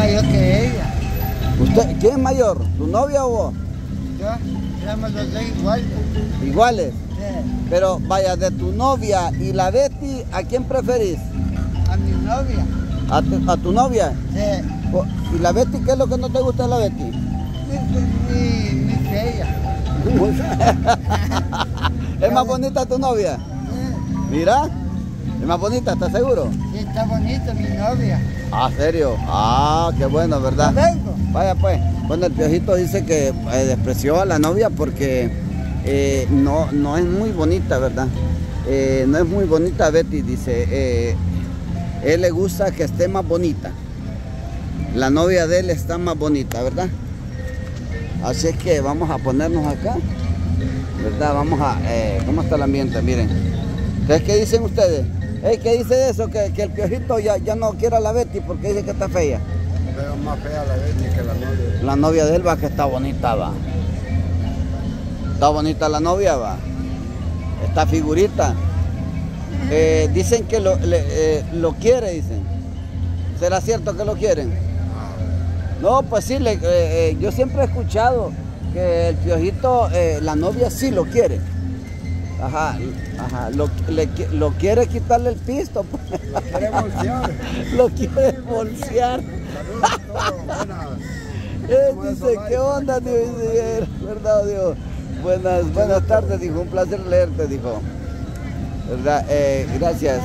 mayor que ella. ¿Usted, ¿Quién es mayor? ¿Tu novia o vos? Yo, éramos los dos igual. Iguales. Sí. Pero vaya, de tu novia y la Betty, ¿a quién preferís? A mi novia. ¿A tu, a tu novia? Sí. ¿Y la Betty qué es lo que no te gusta de la Betty? Ni, ni, ni fea. ¿Es más bonita tu novia? Sí. Mira, es más bonita, ¿estás seguro? Sí, está bonita mi novia. Ah, ¿serio? Ah, qué bueno, ¿verdad? ¿Ya vengo? Vaya pues. Bueno, el piojito dice que eh, despreció a la novia porque eh, no, no es muy bonita, ¿verdad? Eh, no es muy bonita Betty, dice. él le gusta que esté más bonita. La novia de él está más bonita, ¿verdad? Así es que vamos a ponernos acá, ¿verdad? Vamos a... ¿Cómo está el ambiente? Miren. Entonces, ¿qué dicen ustedes? Ey, ¿Qué dice de eso? Que, que el piojito ya, ya no quiere a la Betty porque dice que está fea. Veo más fea la Betty que la novia. La novia de él va que está bonita, va. Está bonita la novia, va. Está figurita. Eh, dicen que lo, le- eh, lo quiere, dicen. ¿Será cierto que lo quieren? No, pues sí, le- eh, yo siempre he escuchado que el piojito, la novia sí lo quiere. Ajá, ajá, lo, le lo quiere quitarle el pisto. pues. Quiere bolsear. lo quiere bolsear. Saludos a todos. Buenas. Eh, ¿Cómo es dice, ¿qué onda, tío? Dice, ¿verdad, Dios? Buenas, buenas tardes, dijo, un placer leerte, dijo. ¿Verdad? Eh, gracias.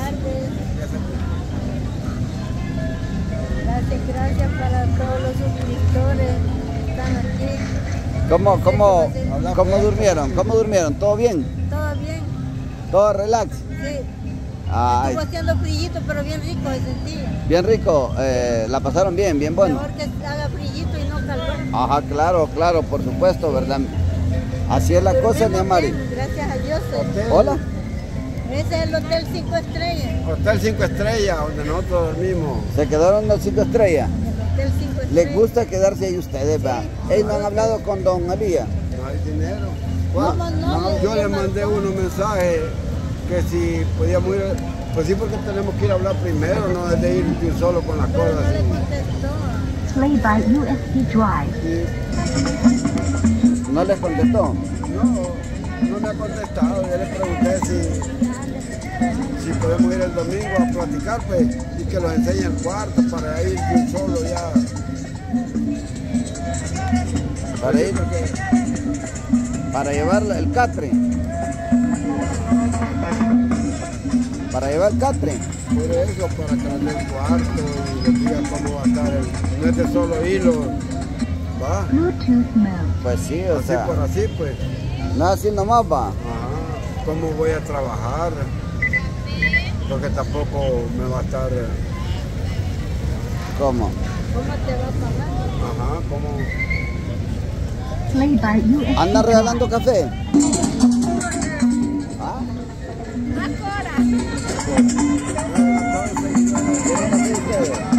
Gracias, gracias para todos los suscriptores que están aquí. ¿Cómo, cómo, cómo durmieron? ¿Cómo durmieron? ¿Todo bien? ¿Todo bien? ¿Todo relax? Sí. Ay, Estuvo haciendo frillito, pero bien rico se sentía. bien rico. eh, la pasaron bien, bien bueno. Mejor que haga frillito y no calor. Ajá, claro, claro, por supuesto, ¿verdad? Así es la cosa, Durmimos mi Mari. Gracias a Dios. Hotel. Hola. Ese es el Hotel 5 Estrellas. Hotel 5 estrellas, donde nosotros dormimos. ¿Se quedaron los cinco estrellas? El Hotel 5 Estrellas. ¿Les gusta quedarse ahí ustedes, va? Ellos no han hablado con don Alía. No hay dinero. No, no, no, Yo le mandé unos mensajes que si podíamos ir, pues sí porque tenemos que ir a hablar primero, no es de ir solo con las cosas. no le así. contestó. Play by USB Drive. Sí. ¿No les contestó? No, no me ha contestado. Yo le pregunté si, si podemos ir el domingo a platicar, pues, y que los enseñe el cuarto para ir de un solo ya. Para ir, Porque para llevar el catre. Para llevar el catre. por eso, para que dé el cuarto y les diga cómo va a estar el. No es de solo hilo, va. Pues sí, o Así sea, por así, pues. no así nomás va. Ajá. ¿Cómo voy a trabajar? Porque tampoco me va a estar. eh, ¿Cómo? ¿Cómo te va a pagar? Ajá, ¿cómo? ¿Anda regalando café? Thank you.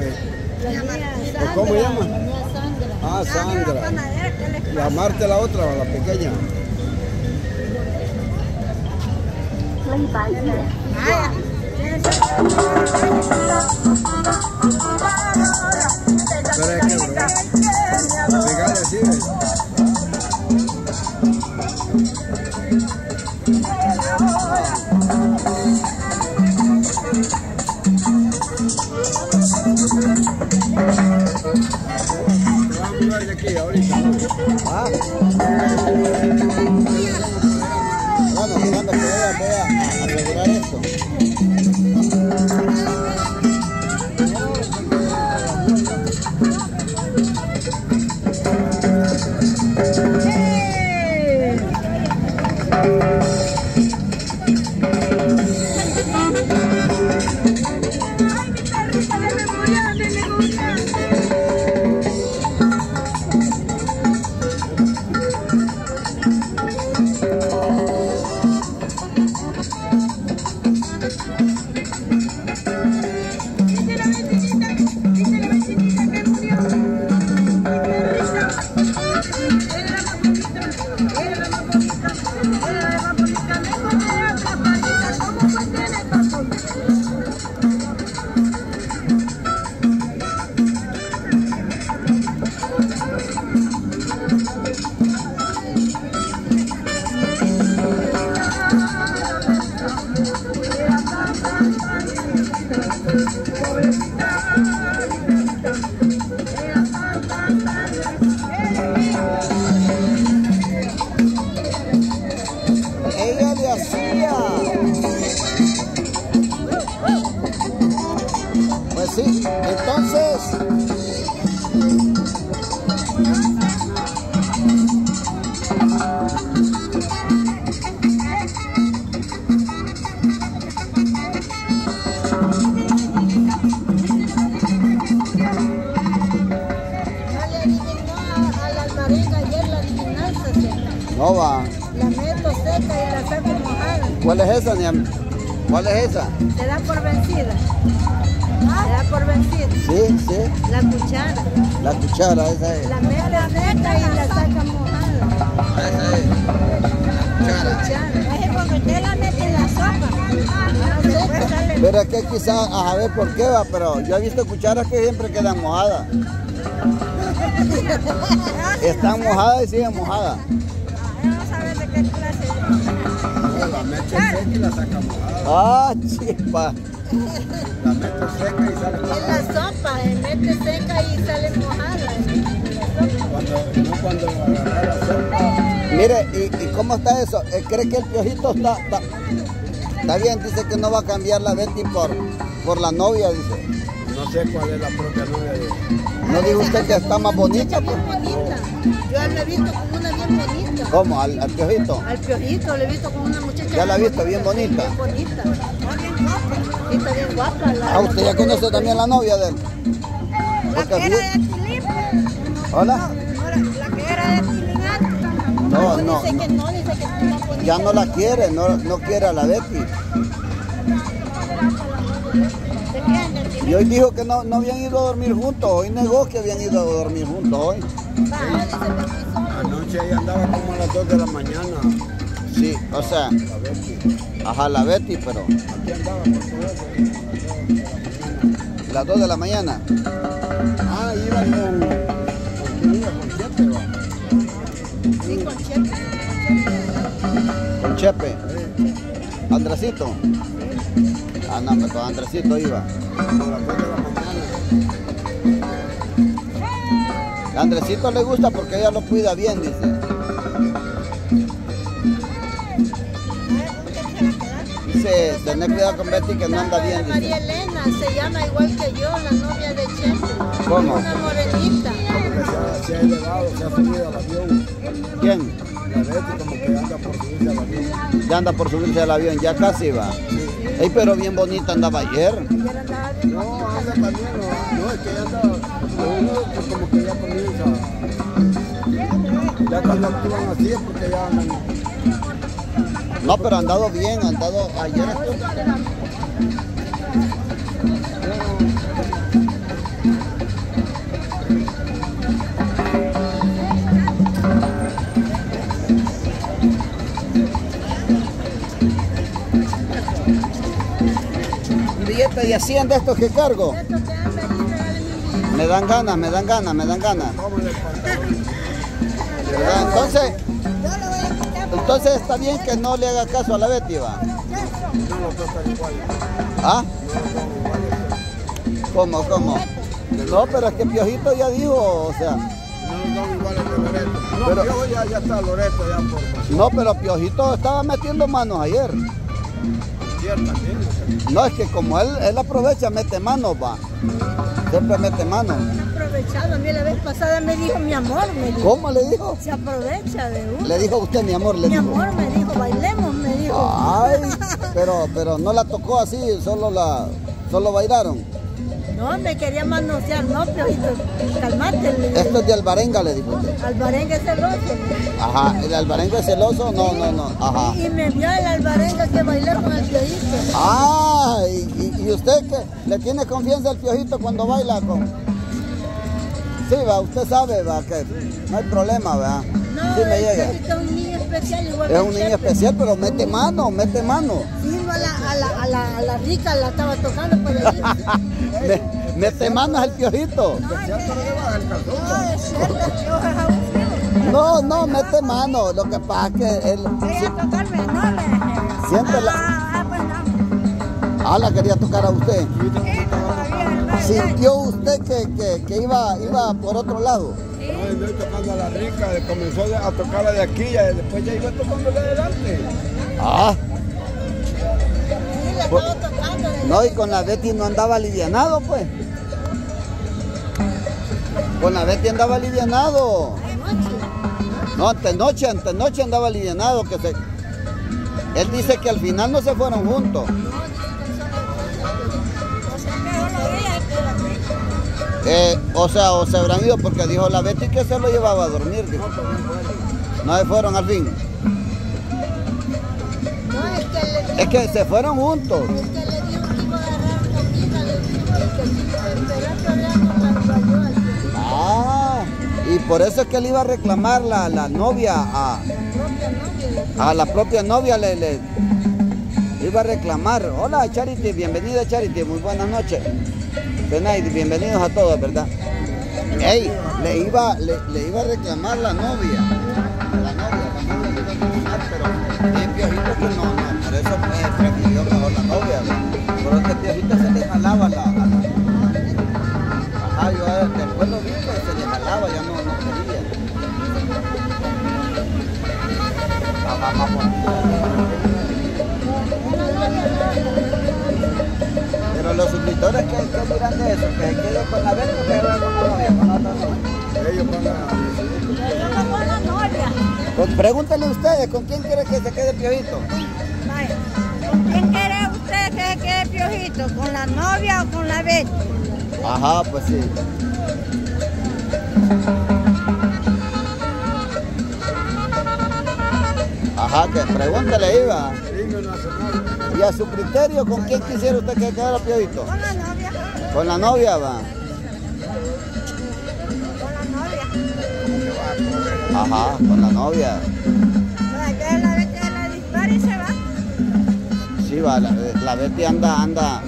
La. La ¿Cómo Sandra, llama? La Sandra. Ah, Sandra. panadera, ¿qué le La Marta la otra, la pequeña. Bueno, cuando pueda, voy a, a regular esto. A, a la albarenga ayer la adivinanza, señor. No va. La meto seca y la saco mojada. ¿Cuál es esa, Niam? ¿Cuál es esa? Se da por vencida. Se da por vencida. Sí, sí. La cuchara. La cuchara, esa es. La mete seca y la saca mojada. Esa es. La cuchara. Es cuando usted la mete en la sopa. Después sale Pero es que quizás, a saber por qué va, pero yo he visto cucharas que siempre quedan mojadas. Están mojadas y siguen mojadas. no sabe de qué clase No, la mecha seca y la saca mojada. Ah, chispa. La meto seca y sale En mojada. la sopa, se mete seca y sale mojada. Cuando, no cuando agarra la sopa. Mire, ¿y, y cómo está eso? Eh, ¿Cree que el piojito está, está, está bien? Dice que no va a cambiar la Betty por, por la novia, dice. No sé cuál es la propia novia de ¿No dijo usted que está más bonita? Bien bonita. Yo la he visto como una bien bonita. ¿Cómo? ¿Al, al piojito? Al piojito le he visto como una muchacha. ¿Ya la ha visto bien bonita? Bien bonita. Está bien guapa. Sí, está bien guapa. La, Ah, usted ya conoce también la novia de él. La que era de. Hola. Ahora, La que era de. No, no, Dice no. que no, dice que está más bonita. Ya no la quiere, no, no quiere a la Betty. Y hoy dijo que no, no habían ido a dormir juntos. Hoy negó que habían ido a dormir juntos hoy. Anoche ella andaba como a las 2 de la mañana. Sí, o sea, A ver si ajá, la Betty, pero aquí andaba por todo eso. las 2 de la mañana. Ah, iba con. ¿Con iba? Con siete, va. Sí, con Chepe. Con Chepe. Andresito. Ah, no, pero con Andresito iba. A las 2 de la mañana. A Andresito le gusta porque ella lo cuida bien, dice. Dice, tener cuidado con Betty que no anda bien, María. Elena se llama igual que yo, la novia de Chepe. ¿Cómo? Una morenita. Se ha, se ha elevado, se ha subido al avión. ¿Quién? La Betty como que anda por subirse al avión. Ya anda por subirse al avión, ya casi va. Ey, pero bien bonita andaba ayer. No, anda también, no, no, es que anda, que como que ya comienza, ya cuando actúan así es porque ya andan, No, pero andado bien, ha andado ayer. De 100 de estos que cargo. Me dan ganas, me dan ganas, me dan ganas. Entonces, entonces está bien que no le haga caso a la Betty, va. no ¿Ah? no ¿Cómo, cómo? No, pero es que Piojito ya dijo, o sea, no. No, Pero- yo ya, ya está Loreto ya por no, pero Piojito estaba metiendo manos ayer. También. No, es que como él, él aprovecha, mete manos, va. Siempre mete manos. aprovechado. A mí la vez pasada me dijo mi amor, me dijo. ¿Cómo le dijo? Se aprovecha de uno. Le dijo a usted, mi amor, le Mi dijo. amor me dijo, bailemos, me dijo. Ay, pero, pero no la tocó así, solo la, solo bailaron. No, me quería manosear, no, Piojito, calmate. Esto es de albarenga, le dijo usted. Albarenga celoso. Ajá, el albarenga es celoso, no, no, no, ajá. Y me vio el albarenga que bailé con el Piojito. Ah, y, y- y usted que le tiene confianza al piojito cuando baila con. Sí, va, usted sabe, va, que no hay problema, va. No, Sí me llega. Es un niño especial igual Es un niño especial, pero mete mano, mete mano. Sí, no, a la, a, la, a, la, a la rica la estaba tocando por ahí. Me- mete mano el piojito. No, es. No, no, mete mano. Lo que pasa es que él Quería tocarme, no le. Siempre la- Ah, ah, pues no. ah, la quería tocar a usted. ¿Sintió usted que, que, que iba, iba por otro lado? No, y estoy tocando a la rica, comenzó a tocarla de aquí y después ya iba tocando de adelante. Ah, Sí, la estaba tocando. de- no, y con la Betty no andaba alivianado, pues. Con la Betty andaba alivianado. No, antenoche, antenoche andaba alivianado. Que se... Él dice que al final no se fueron juntos. O sea, o se habrán ido porque dijo la Betty que se lo llevaba a dormir. dijo. No se fueron al fin. No, es que le dijo, Es que se fueron juntos. es que le dijo que iba a agarrar comida, le dijo, y que si me esperó que hablamos cuando yo al Ah, y por eso es que él iba a reclamar la, la novia a, propia novia. a la propia novia le, le iba a reclamar. Hola Charity, bienvenida Charity, muy buenas noches. Bienvenidos a todos, ¿verdad? Ey, le iba, le, le iba a reclamar la novia. La novia, la novia le iba a reclamar, pero el piojito que no, no, por eso eh, prefirió mejor la novia. ¿no? Pero este piojito se le jalaba la, a la- Ajá, yo eh, después lo vi que se le jalaba, ya no, no quería. La mamá Suscriptores, ¿qué, qué dirán de eso? ¿Que se quede con la venta o que vaya con la novia? Con la otra novia? Ellos van a... Yo no con la novia. Pues pregúntenle ustedes, ¿con quién quiere que se quede piojito? Vaya, ¿con quién quiere usted que se quede piojito? ¿Con la novia o con la Betty? Ajá, pues sí. Ajá, que pregúntele, Iba. Y a su criterio, ¿con quién quisiera usted que quedara el piojito? Con la novia. Con la novia, va. Con la novia. Ajá, con la novia. Para la Betty la dispare y se va. Sí, va, la, la Betty anda, anda.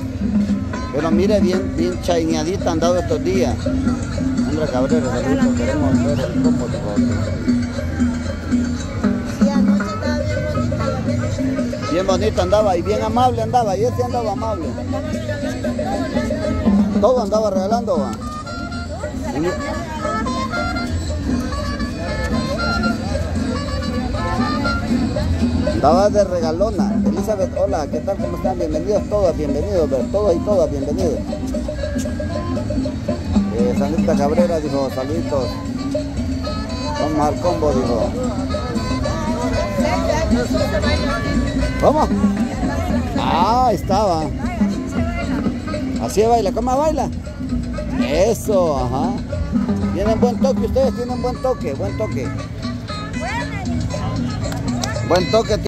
Pero mire, bien, bien chaineadita han dado estos días. Sandra Cabrera, saludos, queremos ver el combo de Bien bonita andaba y bien amable andaba, y este andaba amable. Todo, andaba regalando, va. Andaba de regalona. Elizabeth, hola, ¿qué tal? ¿Cómo están? Bienvenidos todos, bienvenidos, ver, todos y todas, bienvenidos. Eh, Sandrita Cabrera dijo, saluditos. Vamos al combo, dijo. ¿Cómo? Ah, ahí estaba. Así baila, ¿cómo baila? Eso, ajá. Tienen buen toque, ustedes tienen buen toque, buen toque. Buen toque.